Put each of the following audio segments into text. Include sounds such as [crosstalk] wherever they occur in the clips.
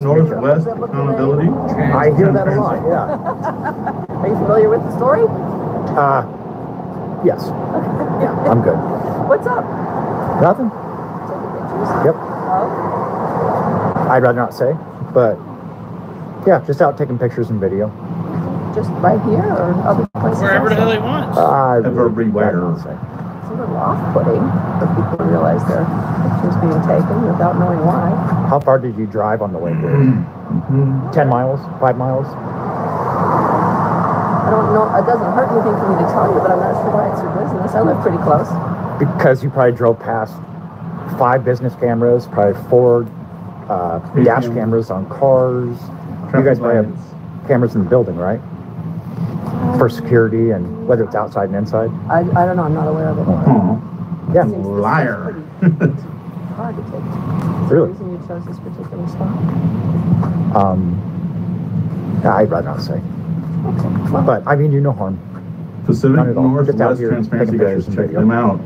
Northwest Accountability. I hear that a lot, yeah. Are you familiar with the story? Uh, yes. Yeah, I'm good. What's up? Nothing? Taking pictures? Yep. Oh, I'd rather not say, but yeah, just out taking pictures and video. just right here or other places? Wherever the hell also? he wants. I Everywhere. rather not say. It's a little off-putting for people to realize their pictures being taken without knowing why. How far did you drive on the way here? Mhm. 10 miles? 5 miles? I don't know, it doesn't hurt anything for me to tell you, but I'm not sure why it's your business. I live pretty close. Because you probably drove past five business cameras, probably four uh, dash cameras. cameras on cars. You guys probably have cameras in the building, right? For security and whether it's outside and inside. I, I don't know, I'm not aware of it. Aw, Yeah, Seems- this seems Liar. [laughs] pretty Hard to take. Is there a reason you chose this particular spot? um, I'd rather not say. But I mean, you no harm. Pacific Not at all. Just out Northwest Transparency guys, check them out.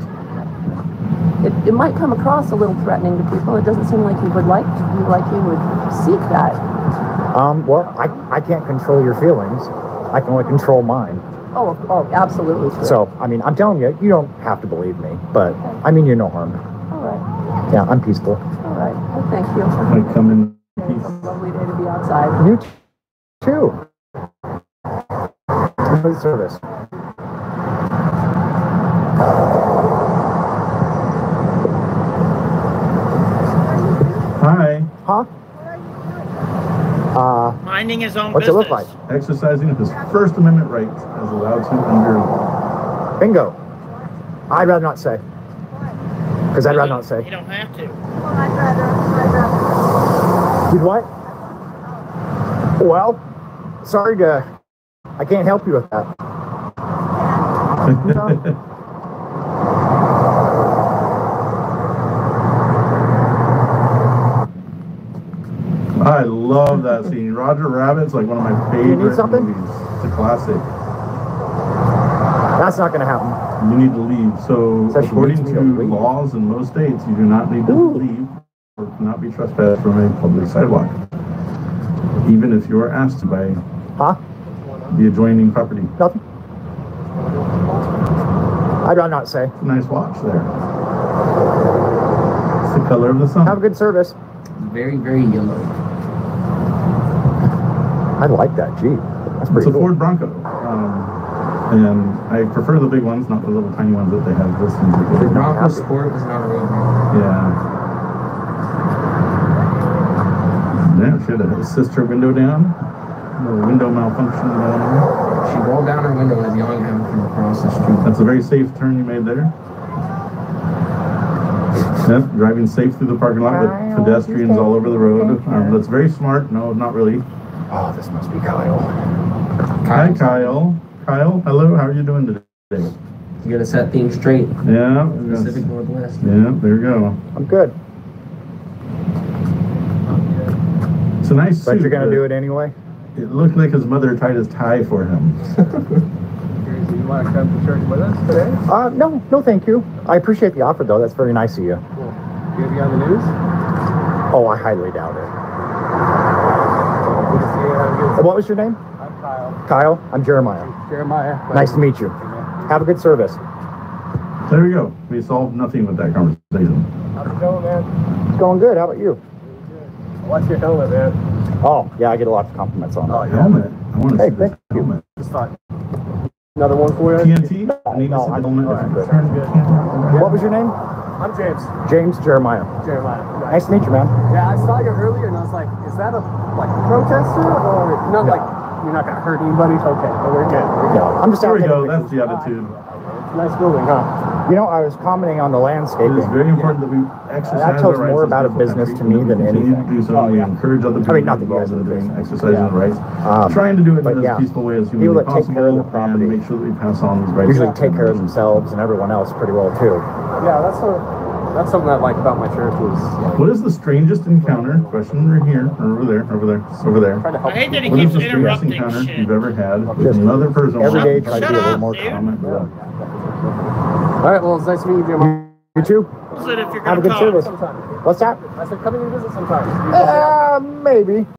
It, it might come across a little threatening to people. It doesn't seem like you would like you like you would seek that. Um, well, I, I can't control your feelings. I can only control mine. Oh, oh, absolutely. True. So, I mean, I'm telling you, you don't have to believe me, but I mean, you're no harm. All right, Yeah, I'm peaceful. all right. Well, thank you. Like come in It's a lovely day to be outside. You too. Good service. Hi, Huh? Uh, Minding his own what's it look like? exercising his First Amendment rights as allowed to under. Bingo. I'd rather not say. Because I'd rather not say. You don't have to. You'd what? Well, sorry to. I can't help you with that. I love that scene. Roger Rabbit's like one of my You need favorite something? movies. It's a classic. That's not going to happen. You need to leave. So, Says she according to to laws in most states, you do not need to Ooh. leave or not be trespassed from a public sidewalk, even if you are asked to by Huh? the adjoining property. Nothing? I'd rather not say. It's a nice watch there. It's the color of the sun. Have a good service. Very, very yellow. I like that Jeep. That's pretty It's pretty a cool. Ford Bronco. Um, and I prefer the big ones, not the little tiny ones that they have listed. The because- Bronco happy. Sport is not a real Bronco. Yeah. Yeah, she had a sister window down. Little window malfunction going on. She rolled down her window and was yelling at him from across the street. That's a very safe turn you made there. Yep, driving safe through the parking lot with pedestrians all over the road. Um, that's very smart. No, not really. Oh, this must be Kyle. Hi, Kyle. Kyle, hello. How are you doing today? You gotta set things straight. Yeah, Pacific Northwest. yeah. There you go. I'm good. It's a nice But suit. you're going to do it anyway? It looked like his mother tied his tie for him. You want to come to church with us today? Uh, no, no, thank you. I appreciate the offer, though. That's very nice of you. Cool. You gonna be on the news? Oh, I highly doubt it. Good to see you. Have a good. What was your name? I'm Kyle. Kyle. I'm Jeremiah. Jeremiah. Nice to meet you. Have a good service. There we go. We solved nothing with that conversation. How's it going, man? It's going good. How about you? What's your helmet, man? Oh, yeah, I get a lot of compliments on Oh, it. yeah. Helmet. I want to Hey, see this thank you. helmet. Just thought. Another one for you? TNT? I need to No, see the I'm- helmet. all right, If good. good. What was your name? I'm James. James Jeremiah. Jeremiah. Nice to meet you, man. Yeah, I saw you earlier and I was like, is that a like protester or not like you're not gonna hurt anybody? It's Okay, but we're good. We're good. I'm just There out we go. That's pictures. the attitude. Nice building, huh? You know, I was commenting on the It landscaping. is very important that we exercise That tells our more about a business to me than anything. to do so. Oh, we yeah. encourage other people I mean, not that you involved guys in are doing business. exercising Yeah. their rights. Um, Trying to do it but in as yeah, peaceful way as people humanly that take possible care of the and property make sure that we pass on these rights. usually take care of themselves and everyone else pretty well, too. Yeah, that's a, that's something I like about my church is What is the strangest encounter? Question right here, or over there, over there, over there. trying to I help. hate that he What is keeps the strangest encounter shit. you've ever had with Just another person? Every day try to shut be a little more dude. comment. Yeah. All right, well, it's nice to meet you, Jeremiah. You too. Said if you're Have a good come. service. Sometime. What's that? I said, come in and visit sometime. Uh, maybe.